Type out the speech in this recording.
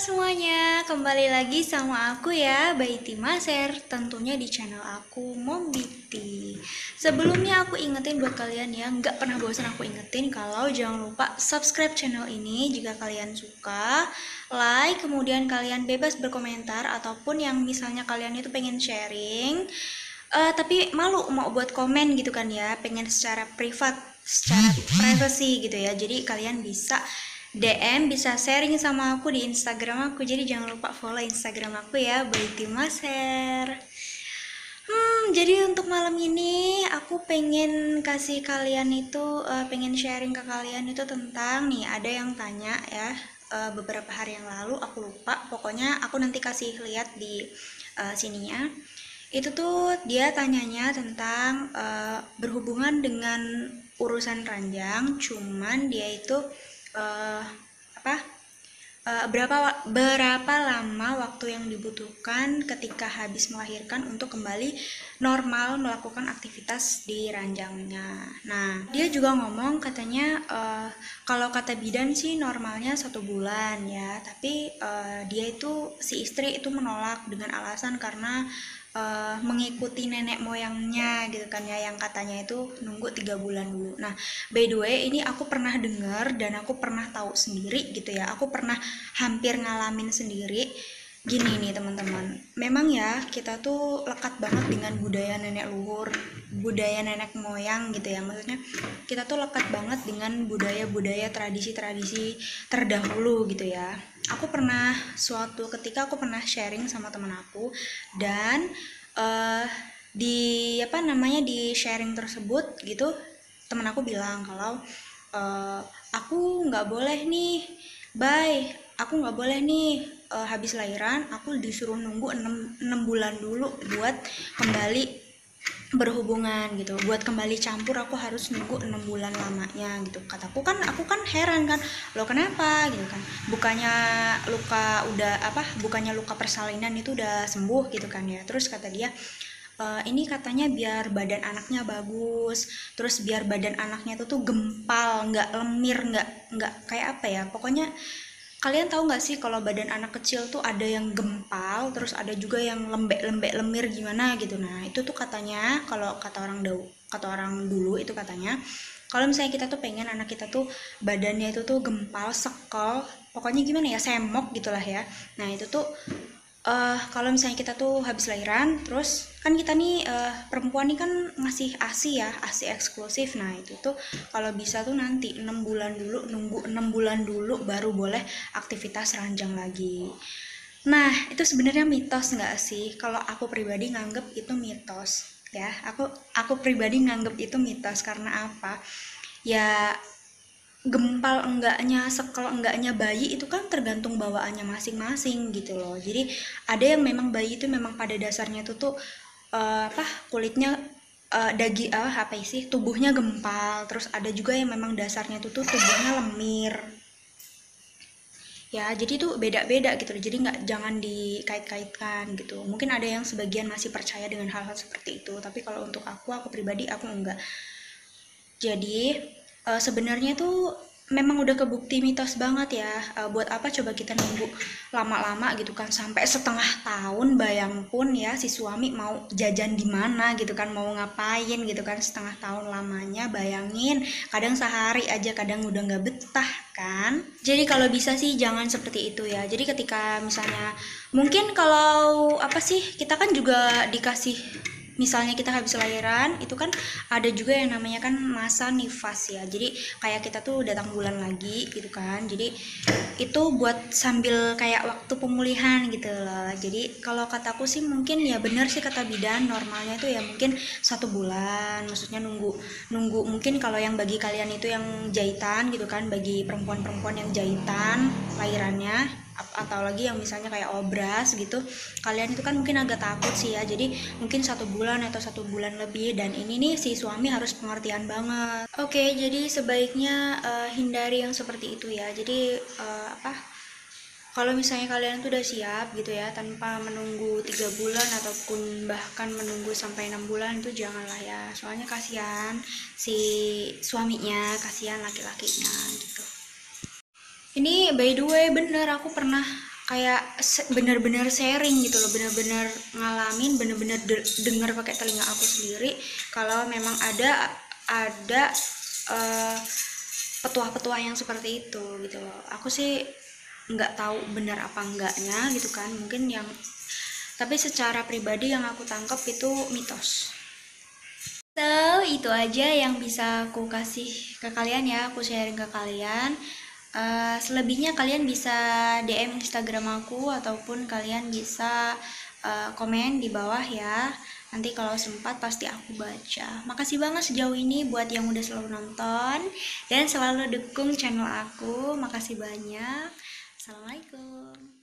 semuanya, kembali lagi sama aku ya, Baiti Maser Tentunya di channel aku, Mom Biti Sebelumnya aku ingetin buat kalian ya, nggak pernah bosan aku ingetin Kalau jangan lupa subscribe channel ini jika kalian suka. Like, kemudian kalian bebas berkomentar Ataupun yang misalnya kalian itu pengen sharing. Uh, Tapi malu mau buat komen gitu kan ya Pengen secara privat, secara privacy gitu ya. Jadi kalian bisa DM bisa sharing sama aku di Instagram aku. Jadi jangan lupa follow Instagram aku ya Baiti Maser Hmm, jadi untuk malam ini aku pengen kasih kalian itu uh, pengen sharing ke kalian itu tentang nih ada yang tanya ya uh, beberapa hari yang lalu aku lupa. Pokoknya aku nanti kasih lihat di uh, sininya. Itu tuh dia tanyanya tentang uh, berhubungan dengan urusan ranjang cuman dia itu uh, apa uh, berapa berapa lama waktu yang dibutuhkan ketika habis melahirkan untuk kembali normal melakukan aktivitas di ranjangnya. Nah dia juga ngomong katanya uh, kalau kata bidan sih normalnya satu bulan ya, tapi uh, dia itu si istri itu menolak dengan alasan karena uh, mengikuti nenek moyangnya gitu kan ya yang katanya itu nunggu tiga bulan dulu. Nah by the way ini aku pernah dengar dan aku pernah tahu sendiri gitu ya. Aku pernah hampir ngalamin sendiri. Gini nih teman-teman, memang ya kita tuh lekat banget dengan budaya nenek luhur, budaya nenek moyang gitu ya. Maksudnya kita tuh lekat banget dengan budaya-budaya tradisi-tradisi terdahulu gitu ya. Aku pernah suatu ketika aku pernah sharing sama teman aku dan uh, di apa namanya di sharing tersebut gitu teman aku bilang kalau uh, aku nggak boleh nih bye aku nggak boleh nih uh, habis lahiran aku disuruh nunggu 6, 6 bulan dulu buat kembali berhubungan gitu. Buat kembali campur aku harus nunggu enam bulan lamanya gitu. Kataku kan aku kan heran kan lo kenapa? gitu kan. Bukannya luka udah apa bukannya luka persalinan itu udah sembuh? gitu kan ya. Terus kata dia e, ini katanya biar badan anaknya bagus terus biar badan anaknya itu tuh gempal nggak lemir nggak nggak kayak apa ya pokoknya kalian tahu nggak sih kalau badan anak kecil tuh ada yang gempal terus ada juga yang lembek-lembek lemir gimana gitu? Nah itu tuh katanya kalau kata orang dulu kata orang dulu itu katanya kalau misalnya kita tuh pengen anak kita tuh badannya itu tuh gempal sekol pokoknya gimana ya semok gitulah ya. Nah itu tuh uh, kalau misalnya kita tuh habis lahiran terus kan kita nih uh, perempuan nih kan ngasih asi ya asi eksklusif. Nah itu tuh kalau bisa tuh nanti enam bulan dulu nunggu enam bulan dulu baru boleh aktivitas ranjang lagi. Nah itu sebenarnya mitos nggak sih? Kalau aku pribadi nganggep itu mitos ya. Aku aku pribadi nganggep itu mitos karena apa? Ya gempal enggaknya sekel enggaknya bayi itu kan tergantung bawaannya masing-masing gitu loh. Jadi ada yang memang bayi itu memang pada dasarnya itu tuh uh, apa kulitnya uh, daging uh, apa sih tubuhnya gempal. Terus ada juga yang memang dasarnya itu tuh tubuhnya lemir. Ya jadi tuh beda-beda gitu loh. Jadi nggak jangan dikait-kaitkan gitu. Mungkin ada yang sebagian masih percaya dengan hal-hal seperti itu. Tapi kalau untuk aku aku pribadi aku enggak. Jadi uh, sebenarnya tuh memang udah kebukti mitos banget ya. Uh, buat apa coba kita nunggu lama-lama gitu kan sampai setengah tahun bayang pun ya si suami mau jajan di mana gitu kan mau ngapain gitu kan setengah tahun lamanya bayangin kadang sehari aja kadang udah nggak betah kan. Jadi kalau bisa sih jangan seperti itu ya. Jadi ketika misalnya mungkin kalau apa sih kita kan juga dikasih misalnya kita habis lahiran itu kan ada juga yang namanya kan masa nifas ya. Jadi kayak kita tuh datang bulan lagi gitu kan. Jadi itu buat sambil kayak waktu pemulihan gitu loh. Jadi kalau kataku sih mungkin ya bener sih kata bidan normalnya itu ya mungkin satu bulan. Maksudnya nunggu nunggu mungkin kalau yang bagi kalian itu yang jahitan gitu kan bagi perempuan-perempuan yang jahitan lahirannya atau lagi yang misalnya kayak obras gitu kalian itu kan mungkin agak takut sih ya. Jadi mungkin satu bulan atau satu bulan lebih dan ini nih si suami harus pengertian banget. Oke okay, jadi sebaiknya uh, hindari yang seperti itu ya. Jadi uh, apa kalau misalnya kalian tuh udah siap gitu ya tanpa menunggu tiga bulan ataupun bahkan menunggu sampai enam bulan itu janganlah ya. Soalnya kasihan si suaminya kasihan laki-lakinya gitu ini by the way bener aku pernah kayak bener-bener sharing gitu loh bener-bener ngalamin bener-bener de denger pakai telinga aku sendiri kalau memang ada ada uh, petuah-petuah yang seperti itu gitu loh aku sih nggak tahu benar apa enggaknya gitu kan mungkin yang tapi secara pribadi yang aku tangkap itu mitos So, itu aja yang bisa aku kasih ke kalian ya, aku sharing ke kalian. Uh, selebihnya kalian bisa DM Instagram aku ataupun kalian bisa uh, komen di bawah ya. Nanti kalau sempat pasti aku baca. Makasih banget sejauh ini buat yang udah selalu nonton dan selalu dukung channel aku. Makasih banyak. Assalamualaikum.